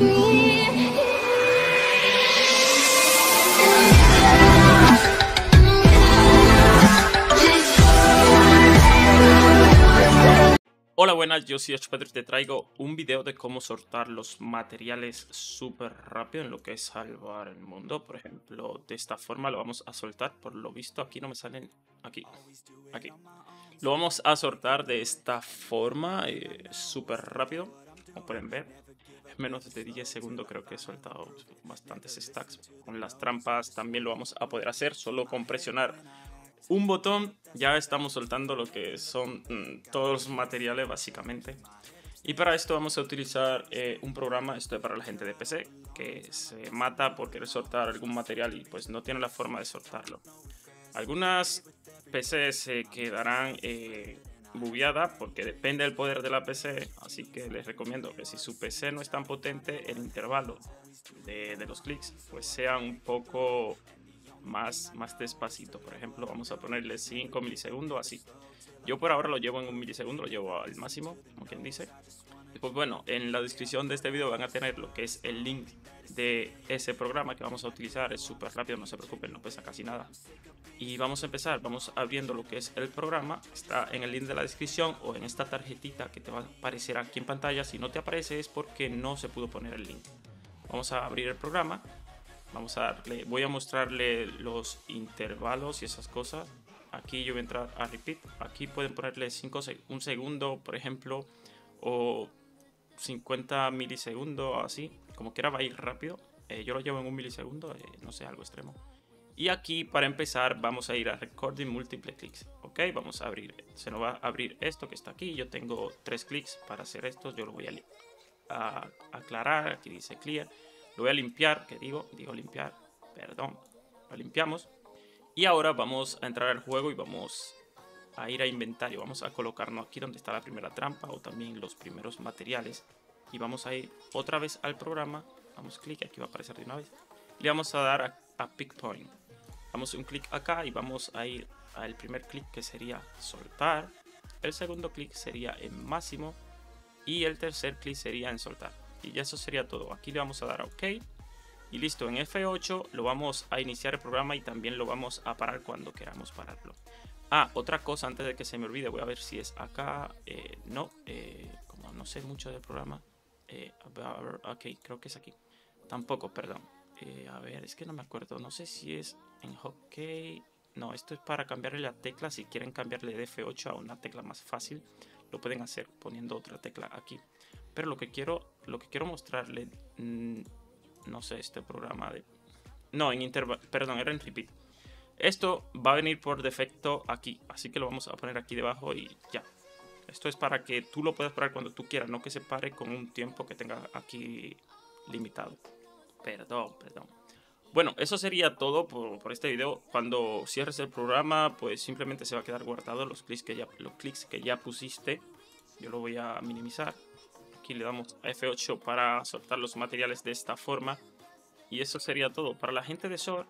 Hola buenas, yo soy Pedro y te traigo un video de cómo sortar los materiales súper rápido en lo que es salvar el mundo. Por ejemplo, de esta forma lo vamos a soltar, por lo visto aquí no me salen, aquí, aquí. Lo vamos a sortar de esta forma, eh, súper rápido, como pueden ver. En menos de 10 segundos creo que he soltado bastantes stacks. Con las trampas también lo vamos a poder hacer, solo con presionar un botón ya estamos soltando lo que son mm, todos los materiales básicamente. Y para esto vamos a utilizar eh, un programa, esto es para la gente de PC, que se mata por querer soltar algún material y pues no tiene la forma de soltarlo. Algunas PCs se quedarán eh, bugueadas porque depende del poder de la PC, así que les recomiendo que si su PC no es tan potente, el intervalo de, de los clics pues sea un poco más, más despacito. Por ejemplo, vamos a ponerle 5 milisegundos así. Yo por ahora lo llevo en un milisegundo, lo llevo al máximo, como quien dice. Pues bueno, en la descripción de este video van a tener lo que es el link de ese programa que vamos a utilizar. Es súper rápido, no se preocupen, no pesa casi nada. Y vamos a empezar, vamos abriendo lo que es el programa. Está en el link de la descripción o en esta tarjetita que te va a aparecer aquí en pantalla. Si no te aparece es porque no se pudo poner el link. Vamos a abrir el programa Vamos a darle, voy a mostrarle los intervalos y esas cosas. Aquí yo voy a entrar a repeat. Aquí pueden ponerle 5 un segundo, por ejemplo, o 50 milisegundos, así. Como quiera va a ir rápido. Eh, yo lo llevo en un milisegundo, eh, no sé, algo extremo. Y aquí para empezar vamos a ir a Recording Multiple Clicks. Ok, vamos a abrir, se nos va a abrir esto que está aquí. Yo tengo tres clics para hacer esto, yo lo voy a aclarar. Aquí dice Clear lo voy a limpiar, que digo, digo limpiar, perdón, lo limpiamos. Y ahora vamos a entrar al juego y vamos a ir a inventario. Vamos a colocarnos aquí donde está la primera trampa o también los primeros materiales. Y vamos a ir otra vez al programa. Damos clic, aquí va a aparecer de una vez. Le vamos a dar a, a Pick Point. Damos un clic acá y vamos a ir al primer clic que sería soltar. El segundo clic sería en máximo. Y el tercer clic sería en soltar. Y ya eso sería todo. Aquí le vamos a dar a OK. Y listo, en F8 lo vamos a iniciar el programa y también lo vamos a parar cuando queramos pararlo. Ah, otra cosa antes de que se me olvide, voy a ver si es acá. Eh, no, eh, como no sé mucho del programa. Eh, ok, creo que es aquí. Tampoco, perdón. a ver, es que no me acuerdo. No sé si es en hockey. No, esto es para cambiarle la tecla. Si quieren cambiarle de F8 a una tecla más fácil, lo pueden hacer poniendo otra tecla aquí. Pero lo que quiero, lo que quiero mostrarle, mm, no sé, este programa de... No, en intervalo, perdón, era en repeat. Esto va a venir por defecto aquí, así que lo vamos a poner aquí debajo y ya. Esto es para que tú lo puedas parar cuando tú quieras, no que se pare con un tiempo que tenga aquí limitado. Perdón, perdón. Bueno, eso sería todo por, por, este video. Cuando cierres el programa, pues simplemente se va a quedar guardado los clics que ya, los clics que ya pusiste. Yo lo voy a minimizar le damos a F8 para soltar los materiales de esta forma. Y eso sería todo. Para la gente de SOR,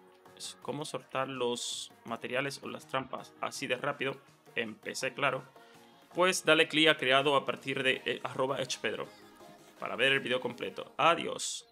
cómo soltar los materiales o las trampas así de rápido. Empecé, claro. Pues dale clic a creado a partir de eh, arroba hpedro para ver el video completo. Adiós.